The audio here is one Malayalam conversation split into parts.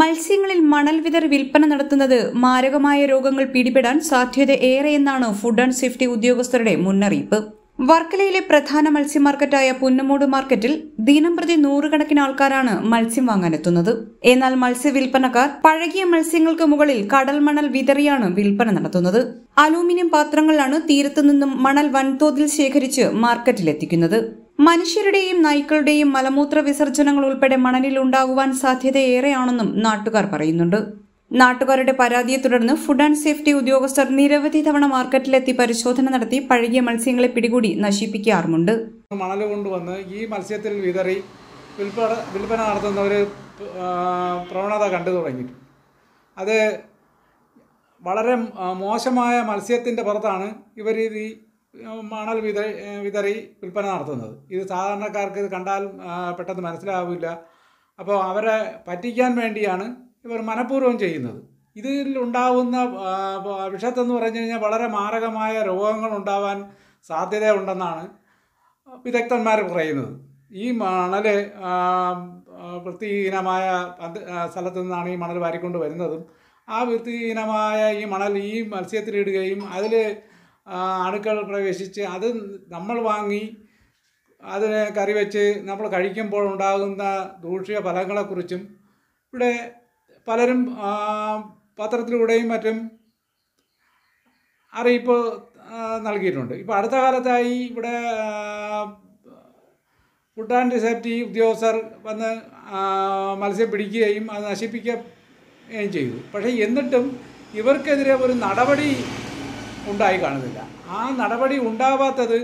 മത്സ്യങ്ങളിൽ മണൽ വിതർ വിൽപ്പന നടത്തുന്നത് മാരകമായ രോഗങ്ങൾ പിടിപെടാൻ സാധ്യത ഏറെയെന്നാണ് ഫുഡ് ആൻഡ് സേഫ്റ്റി ഉദ്യോഗസ്ഥരുടെ മുന്നറിയിപ്പ്. വർക്കലയിലെ പ്രധാന മത്സ്യ മാർക്കറ്റായ പുന്നമൂട് മാർക്കറ്റിൽ ദിനം പ്രതി നൂറുകണക്കിന് ആൾക്കാരാണ് മത്സ്യം വാങ്ങാനെത്തുന്നത്. എന്നാൽ മത്സ്യ വിൽപ്പനക്കാർ പഴകിയ മത്സ്യങ്ങൾക്ക് മുകളിൽ കടൽ മണൽ വിതറിയാണ് വിൽപ്പന നടത്തുന്നത്. അലൂമിനിയം പാത്രങ്ങളിലാണ് തീരത്തുനിന്നും മണൽ വൻതോതിൽ ശേഖരിച്ച് മാർക്കറ്റിലെത്തിക്കുന്നത്. മനുഷ്യരുടെയും നായ്ക്കളുടെയും മലമൂത്ര വിസർജനങ്ങൾ ഉൾപ്പെടെ മണലിൽ ഉണ്ടാകുവാൻ സാധ്യതയേറെയാണെന്നും നാട്ടുകാർ പറയുന്നുണ്ട്. നാട്ടുകാരുടെ പരാതിയെ തുടർന്ന് ഫുഡ് ആൻഡ് സേഫ്റ്റി ഉദ്യോഗസ്ഥർ നിരവധി തവണ മാർക്കറ്റിലെത്തി പരിശോധന നടത്തി പഴകിയ മത്സ്യങ്ങളെ പിടികൂടി നശിപ്പിക്കാറുമുണ്ട്. മണൽ കൊണ്ടുവന്ന് ഈ മത്സ്യത്തിൽ വിതറി വിൽപ്പന വിൽപ്പന നടത്തുന്ന ഒരു പ്രവണത കണ്ടു തുടങ്ങി. അത് വളരെ മോശമായ മത്സ്യത്തിന്റെ പുറത്താണ് ഇവർ ഈ മണൽ വിത വിതറി വിൽപ്പന നടത്തുന്നത്. ഇത് സാധാരണക്കാർക്ക് ഇത് കണ്ടാൽ പെട്ടെന്ന് മനസ്സിലാവില്ല. അപ്പോൾ അവരെ പറ്റിക്കാൻ വേണ്ടിയാണ് ഇവർ മനഃപൂർവം ചെയ്യുന്നത്. പ- വിഷത്തെന്ന് പറഞ്ഞു കഴിഞ്ഞാൽ വളരെ മാരകമായ രോഗങ്ങൾ ഉണ്ടാവാൻ സാധ്യത ഉണ്ടെന്നാണ് വിദഗ്ധന്മാർ പറയുന്നത്. ഈ മണൽ വൃത്തിഹീനമായ സ്ഥലത്തു നിന്നാണ് ഈ മണൽ വാരിക്കൊണ്ട് വരുന്നതും. ആ വൃത്തിഹീനമായ ഈ മണൽ ഈ മത്സ്യത്തിലിടുകയും അതിൽ അണുക്കൾ പ്രവേശിച്ച് അത് നമ്മൾ വാങ്ങി അതിനെ കറി വെച്ച് നമ്മൾ കഴിക്കുമ്പോൾ ഉണ്ടാകുന്ന ദൂഷ്യ ഫലങ്ങളെക്കുറിച്ചും ഇവിടെ പലരും പത്രത്തിലൂടെയും മറ്റും അറിയിപ്പ് നൽകിയിട്ടുണ്ട്. ഇപ്പോൾ അടുത്ത കാലത്തായി ഇവിടെ ഫുഡ് ആൻഡ് സേഫ്റ്റി ഉദ്യോഗസ്ഥർ വന്ന് മത്സ്യം പിടിക്കുകയും അത് നശിപ്പിക്കുകയും ചെയ്തു. പക്ഷേ എന്നിട്ടും ഇവർക്കെതിരെ ഒരു നടപടി ഉണ്ടായി കാണുന്നില്ല. ആ നടപടി ഉണ്ടാവാത്തത്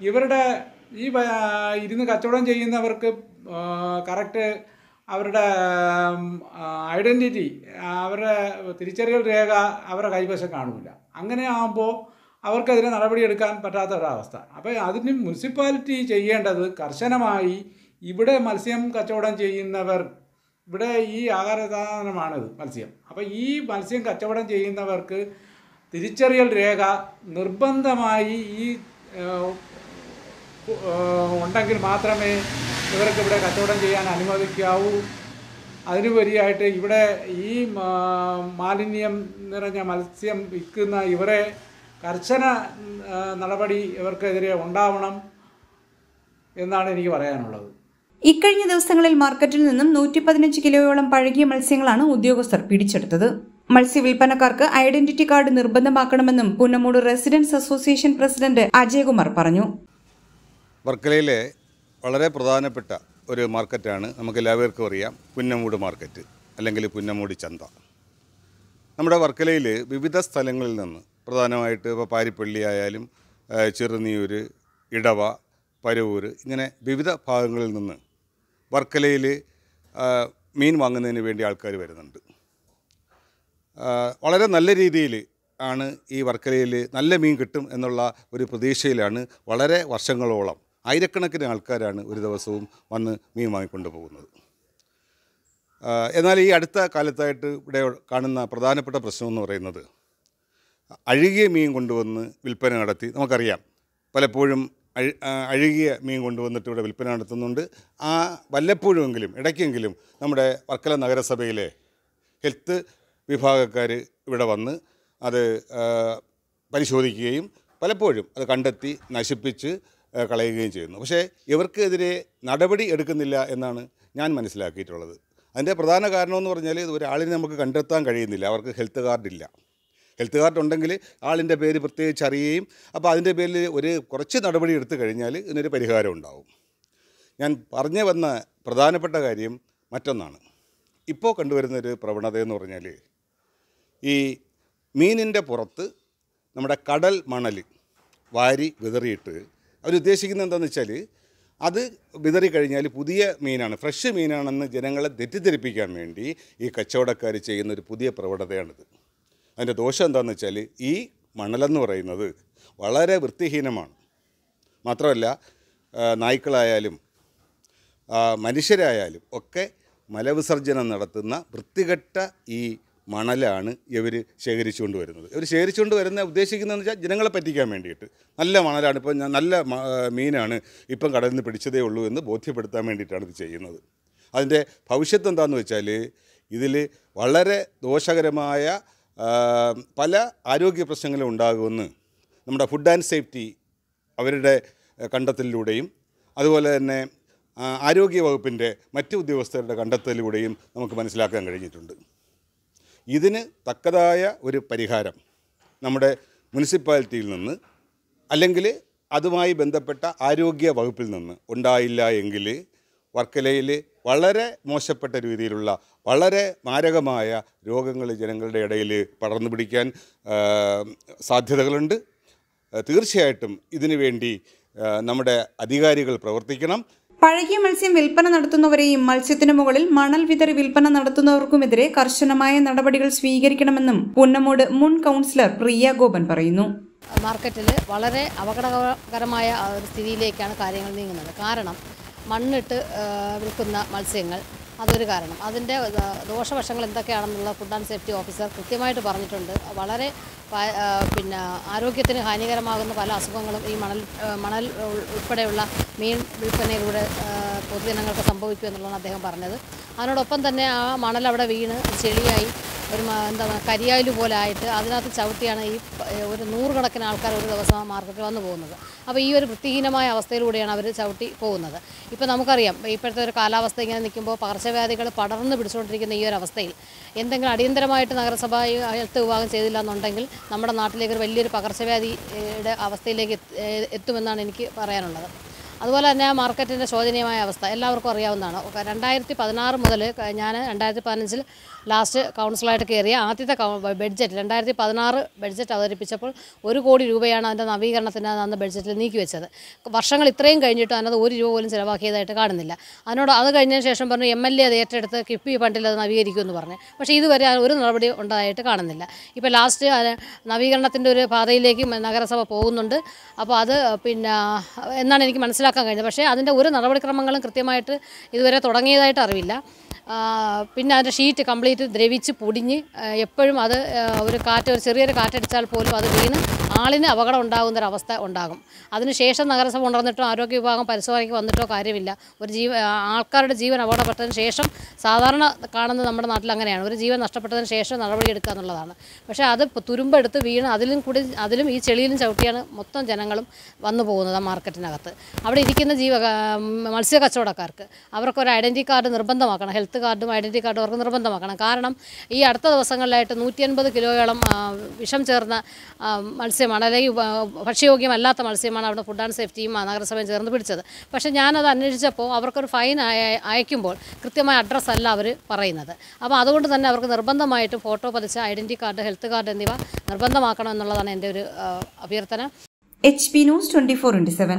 ഇവരുടെ ഈ ഇരുന്ന് കച്ചവടം ചെയ്യുന്നവർക്ക് കറക്റ്റ് അവരുടെ ഐഡന്റിറ്റി അവരുടെ തിരിച്ചറിയൽ രേഖ അവരുടെ കൈവശം കാണില്ല അങ്ങനെ ആകുമ്പോൾ അവർക്കെതിരെ നടപടിയെടുക്കാൻ പറ്റാത്ത ഒരവസ്ഥ. അപ്പോൾ അതിന് മുനിസിപ്പാലിറ്റി ചെയ്യേണ്ടത് കർശനമായി ഇവിടെ മത്സ്യം കച്ചവടം ചെയ്യുന്നവർ ഇവിടെ ഈ ആഹാര മത്സ്യം. അപ്പോൾ ഈ മത്സ്യം കച്ചവടം ചെയ്യുന്നവർക്ക് തിരിച്ചറിയൽ രേഖ നിർബന്ധമായി ഈ ഉണ്ടെങ്കിൽ മാത്രമേ ഇവർക്ക് ഇവിടെ കച്ചവടം ചെയ്യാൻ അനുവദിക്കാവൂ. അതിനുപരിയായിട്ട് ഇവിടെ ഈ മാലിന്യം നിറഞ്ഞ മത്സ്യം വിൽക്കുന്ന ഇവരെ കർശന നടപടി ഇവർക്കെതിരെ ഉണ്ടാവണം എന്നാണ് എനിക്ക് പറയാനുള്ളത്. ഇക്കഴിഞ്ഞ ദിവസങ്ങളിൽ മാർക്കറ്റിൽ നിന്നും നൂറ്റി പതിനഞ്ച് കിലോയോളം പഴകിയ മത്സ്യങ്ങളാണ് ഉദ്യോഗസ്ഥർ പിടിച്ചെടുത്തത്. മത്സ്യ വിൽപ്പനക്കാർക്ക് identity card നിർബന്ധമാക്കണമെന്നും Punnamoodu residence association president Ajayakumar പറഞ്ഞു. വർക്കലയിലെ വളരെ പ്രധാനപ്പെട്ട ഒരു മാർക്കറ്റാണ്. നമുക്ക് എല്ലാവർക്കും അറിയാം പുന്നമൂട് മാർക്കറ്റ് അല്ലെങ്കിൽ പുന്നമൂടി ചന്ത. നമ്മുടെ വർക്കലയിൽ വിവിധ സ്ഥലങ്ങളിൽ നിന്ന് പ്രധാനമായിട്ട് ഇപ്പോൾ പാരിപ്പള്ളി ആയാലും ചെറുനിയൂർ ഇടവ പരവൂർ ഇങ്ങനെ വിവിധ ഭാഗങ്ങളിൽ നിന്ന് വർക്കലയിൽ മീൻ വാങ്ങുന്നതിന് വേണ്ടി ആൾക്കാർ വരുന്നുണ്ട്. വളരെ നല്ല രീതിയിൽ ആണ് ഈ വർക്കലയിൽ നല്ല മീൻ കിട്ടും എന്നുള്ള ഒരു പ്രതീക്ഷയിലാണ് വളരെ വർഷങ്ങളോളം ആയിരക്കണക്കിന് ആൾക്കാരാണ് ഒരു ദിവസവും വന്ന് മീൻ വാങ്ങിക്കൊണ്ട് പോകുന്നത്. എന്നാൽ ഈ അടുത്ത കാലത്തായിട്ട് ഇവിടെ കാണുന്ന പ്രധാനപ്പെട്ട പ്രശ്നം എന്ന് പറയുന്നത് അഴുകിയ മീൻ കൊണ്ടുവന്ന് വിൽപ്പന നടത്തി നമുക്കറിയാം പലപ്പോഴും അഴു അഴുകിയ മീൻ കൊണ്ടുവന്നിട്ട് ഇവിടെ വിൽപ്പന നടത്തുന്നുണ്ട്. ആ വല്ലപ്പോഴുമെങ്കിലും ഇടയ്ക്കെങ്കിലും നമ്മുടെ വർക്കല നഗരസഭയിലെ ഹെൽത്ത് വിഭാഗക്കാർ ഇവിടെ വന്ന് അത് പരിശോധിക്കുകയും പലപ്പോഴും അത് കണ്ടെത്തി നശിപ്പിച്ച് കളയുകയും ചെയ്യുന്നു. പക്ഷേ ഇവർക്കെതിരെ നടപടി എടുക്കുന്നില്ല എന്നാണ് ഞാൻ മനസ്സിലാക്കിയിട്ടുള്ളത്. അതിന്റെ പ്രധാന കാരണമെന്ന് പറഞ്ഞാൽ ഇത് ഒരാളിനെ നമുക്ക് കണ്ടെത്താൻ കഴിയുന്നില്ല. അവർക്ക് ഹെൽത്ത് കാർഡില്ല ഹെൽത്ത് കാർഡ് ഉണ്ടെങ്കിൽ ആളിന്റെ പേര് പ്രത്യേകിച്ച് അറിയുകയും അപ്പോൾ അതിന്റെ പേരിൽ ഒരു കുറച്ച് നടപടി എടുത്തു കഴിഞ്ഞാൽ ഇതിനൊരു പരിഹാരം ഉണ്ടാവും. ഞാൻ പറഞ്ഞു വന്ന പ്രധാനപ്പെട്ട കാര്യം മറ്റൊന്നാണ്. ഇപ്പോൾ കണ്ടുവരുന്നൊരു പ്രവണതയെന്ന് പറഞ്ഞാൽ ഈ മീനിന്റെ പുറത്ത് നമ്മുടെ കടൽ മണൽ വാരി വിതറിയിട്ട് അവരുദ്ദേശിക്കുന്നത് എന്താണെന്ന് വെച്ചാൽ അത് വിതറി കഴിഞ്ഞാൽ പുതിയ മീനാണ് ഫ്രഷ് മീനാണെന്ന് ജനങ്ങളെ തെറ്റിദ്ധരിപ്പിക്കാൻ വേണ്ടി ഈ കച്ചവടക്കാർ ചെയ്യുന്ന ഒരു പുതിയ പ്രവണതയാണിത്. അതിന്റെ ദോഷം എന്താണെന്ന് വെച്ചാൽ ഈ മണലെന്ന് പറയുന്നത് വളരെ വൃത്തിഹീനമാണ്. മാത്രമല്ല നായ്ക്കളായാലും മനുഷ്യരായാലും ഒക്കെ മലവിസർജനം നടത്തുന്ന വൃത്തികെട്ട ഈ മണലാണ് ഇവർ ശേഖരിച്ചുകൊണ്ട് വരുന്നത്. ഇവർ ശേഖരിച്ചുകൊണ്ട് വരുന്ന ഉദ്ദേശിക്കുന്നതെന്ന് വെച്ചാൽ ജനങ്ങളെ പറ്റിക്കാൻ വേണ്ടിയിട്ട്. നല്ല മണലാണ് ഇപ്പം നല്ല മീനാണ് ഇപ്പം കടലിൽ നിന്ന് പിടിച്ചതേ ഉള്ളൂ എന്ന് ബോധ്യപ്പെടുത്താൻ വേണ്ടിയിട്ടാണ് ഇത് ചെയ്യുന്നത്. അതിന്റെ ഭവിഷ്യത്ത് എന്താണെന്ന് വെച്ചാൽ ഇതിൽ വളരെ ദോഷകരമായ പല ആരോഗ്യ പ്രശ്നങ്ങളും ഉണ്ടാകുമെന്ന് നമ്മുടെ ഫുഡ് ആൻഡ് സേഫ്റ്റി അവരുടെ കണ്ടെത്തലിലൂടെയും അതുപോലെ തന്നെ ആരോഗ്യ വകുപ്പിന്റെ മറ്റ് ഉദ്യോഗസ്ഥരുടെ കണ്ടെത്തലിലൂടെയും നമുക്ക് മനസ്സിലാക്കാൻ കഴിഞ്ഞിട്ടുണ്ട്. ഇതിന് തക്കതായ ഒരു പരിഹാരം നമ്മുടെ മുനിസിപ്പാലിറ്റിയിൽ നിന്ന് അല്ലെങ്കിൽ അതുമായി ബന്ധപ്പെട്ട ആരോഗ്യ വകുപ്പിൽ നിന്ന് ഉണ്ടായില്ല എങ്കിൽ വർക്കലയിൽ വളരെ മോശപ്പെട്ട രീതിയിലുള്ള വളരെ മാരകമായ രോഗങ്ങൾ ജനങ്ങളുടെ ഇടയിൽ പടർന്നു പിടിക്കാൻ സാധ്യതകളുണ്ട്. തീർച്ചയായിട്ടും ഇതിനു വേണ്ടി നമ്മുടെ അധികാരികൾ പ്രവർത്തിക്കണം. പഴകിയ മത്സ്യം വിൽപ്പന നടത്തുന്നവരെയും മത്സ്യത്തിനു മുകളിൽ മണൽ വിതറി വിൽപ്പന നടത്തുന്നവർക്കുമെതിരെ കർശനമായ നടപടികൾ സ്വീകരിക്കണമെന്നും പുന്നമോട് മുൻ കൗൺസിലർ പ്രിയ ഗോപൻ പറയുന്നു. മാർക്കറ്റിൽ വളരെ അപകടകരമായ ഒരു സ്ഥിതിയിലേക്കാണ് കാര്യങ്ങൾ നീങ്ങുന്നത്. കാരണം മണ്ണിട്ട് വിൽക്കുന്ന മത്സ്യങ്ങൾ അതൊരു കാരണം. അതിന്റെ ദോഷവശങ്ങൾ എന്തൊക്കെയാണെന്നുള്ള ഫുഡ് ആൻഡ് സേഫ്റ്റി ഓഫീസർ കൃത്യമായിട്ട് പറഞ്ഞിട്ടുണ്ട്. വളരെ പിന്നെ ആരോഗ്യത്തിന് ഹാനികരമാകുന്ന പല അസുഖങ്ങളും ഈ മണൽ മണൽ ഉൾ- ഉൾപ്പെടെയുള്ള മീൻ വിൽപ്പനയിലൂടെ പൊതുജനങ്ങൾക്ക് സംഭവിക്കുമെന്നുള്ളതാണ് അദ്ദേഹം പറഞ്ഞത്. അതിനോടൊപ്പം തന്നെ ആ മണൽ അവിടെ വീണ് ചെളിയായി. ഒരു എന്താ കരിയായിൽ പോലെ ആയിട്ട് അതിനകത്ത് ചവിട്ടിയാണ് ഈ ഒരു നൂറുകണക്കിന് ആൾക്കാർ ഒരു ദിവസം മാർക്കറ്റിൽ വന്നു പോകുന്നത്. അപ്പോൾ ഈ ഒരു വൃത്തിഹീനമായ അവസ്ഥയിലൂടെയാണ് അവർ ചവിട്ടി പോകുന്നത്. ഇപ്പോൾ നമുക്കറിയാം ഇപ്പോഴത്തെ ഒരു കാലാവസ്ഥ ഇങ്ങനെ നിൽക്കുമ്പോൾ പകർച്ചവ്യാധികൾ പടർന്ന് പിടിച്ചുകൊണ്ടിരിക്കുന്ന ഈ ഒരു അവസ്ഥയിൽ എന്തെങ്കിലും അടിയന്തരമായിട്ട് നഗരസഭ ഹെൽത്ത് വിഭാഗം ചെയ്തില്ല എന്നുണ്ടെങ്കിൽ നമ്മുടെ നാട്ടിലേക്ക് ഒരു വലിയൊരു പകർച്ചവ്യാധിയുടെ അവസ്ഥയിലേക്ക് എത്തുമെന്നാണ് എനിക്ക് പറയാനുള്ളത്. അതുപോലെ തന്നെ മാർക്കറ്റിന്റെ ശോചനീയമായ അവസ്ഥ എല്ലാവർക്കും അറിയാവുന്നതാണ്. രണ്ടായിരത്തി പതിനാറ് മുതൽ ഞാൻ രണ്ടായിരത്തി പതിനഞ്ചിൽ ലാസ്റ്റ് കൗൺസിലായിട്ട് കയറിയ ആദ്യത്തെ ബഡ്ജറ്റ് രണ്ടായിരത്തി പതിനാറ് ബഡ്ജറ്റ് അവതരിപ്പിച്ചപ്പോൾ ഒരു കോടി രൂപയാണ് അതിന്റെ നവീകരണത്തിന് അന്ന് ബഡ്ജറ്റിൽ നീക്കി വെച്ചത്. വർഷങ്ങൾ ഇത്രയും കഴിഞ്ഞിട്ടും അതിനകത്ത് ഒരു രൂപ പോലും ചിലവാക്കിയതായിട്ട് കാണുന്നില്ല. അതിനോട് അത് കഴിഞ്ഞതിന് ശേഷം പറഞ്ഞു എം എൽ എ അത് ഏറ്റെടുത്ത് കിഫ്ബി ഫണ്ടിൽ അത് നവീകരിക്കുമെന്ന് പറഞ്ഞു. പക്ഷേ ഇതുവരെ ഒരു നടപടി ഉണ്ടായിട്ട് കാണുന്നില്ല. ഇപ്പോൾ ലാസ്റ്റ് നവീകരണത്തിന്റെ ഒരു പാതയിലേക്ക് നഗരസഭ പോകുന്നുണ്ട്. അപ്പോൾ അത് പിന്നെ എന്നാണ് എനിക്ക് മനസ്സിലാക്കാൻ കഴിഞ്ഞത്. പക്ഷേ അതിന്റെ ഒരു നടപടിക്രമങ്ങളും കൃത്യമായിട്ട് ഇതുവരെ തുടങ്ങിയതായിട്ട് അറിവില്ല. പിന്നെ അതിന്റെ ഷീറ്റ് കംപ്ലീറ്റ് ദ്രവിച്ച് പൊടിഞ്ഞ് എപ്പോഴും അത് ഒരു കാറ്റ് ഒരു ചെറിയൊരു കാറ്റടിച്ചാൽ പോലും അത് വീണ് ആളിന് അപകടം ഉണ്ടാകുന്നൊരവസ്ഥ ഉണ്ടാകും. അതിനുശേഷം നഗരസഭ ഉണർന്നിട്ടോ ആരോഗ്യ വിഭാഗം പരിശോധനയ്ക്ക് വന്നിട്ടോ കാര്യമില്ല. ഒരു ജീവ ആൾക്കാരുടെ ജീവൻ അപകടപ്പെട്ടതിന് ശേഷം സാധാരണ കാണുന്നത് നമ്മുടെ നാട്ടിൽ അങ്ങനെയാണ്. ഒരു ജീവൻ നഷ്ടപ്പെട്ടതിന് ശേഷം നടപടിയെടുക്കുക എന്നുള്ളതാണ്. പക്ഷേ അത് തുരുമ്പെടുത്ത് വീണ് അതിലും കൂടി അതിലും ഈ ചെളിയിലും ചവിട്ടിയാണ് മൊത്തം ജനങ്ങളും വന്നു പോകുന്നത് ആ മാർക്കറ്റിനകത്ത്. അവിടെ ഇരിക്കുന്ന ജീവ മത്സ്യ കച്ചവടക്കാർക്ക് അവർക്കൊരു ഐഡന്റി കാർഡ് നിർബന്ധമാക്കണം. ഹെൽത്ത് കാർഡും ഐഡന്റി കാർഡും അവർക്ക് നിർബന്ധമാക്കണം. കാരണം ഈ അടുത്ത ദിവസങ്ങളിലായിട്ട് നൂറ്റി അൻപത് കിലോയോളം വിഷം ചേർന്ന ആ, മത്സ്യമാണ് അല്ലെങ്കിൽ ഭക്ഷ്യയോഗ്യമല്ലാത്ത മത്സ്യമാണ് അവിടെ ഫുഡ് ആൻഡ് സേഫ്റ്റിയും നഗരസഭയും ചേർന്ന് പിടിച്ചത്. പക്ഷേ ഞാനത് അന്വേഷിച്ചപ്പോൾ അവർക്കൊരു ഫൈൻ അയ- അയക്കുമ്പോൾ കൃത്യമായ അഡ്രസ്സല്ല അവർ പറയുന്നത്. അപ്പോൾ അതുകൊണ്ട് തന്നെ അവർക്ക് നിർബന്ധമായിട്ടും ഫോട്ടോ പതിച്ച ഐഡന്റി കാർഡ് ഹെൽത്ത് കാർഡ് എന്നിവ നിർബന്ധമാക്കണം എന്നുള്ളതാണ് എന്റെ ഒരു അഭ്യർത്ഥന. H P news twenty four into seven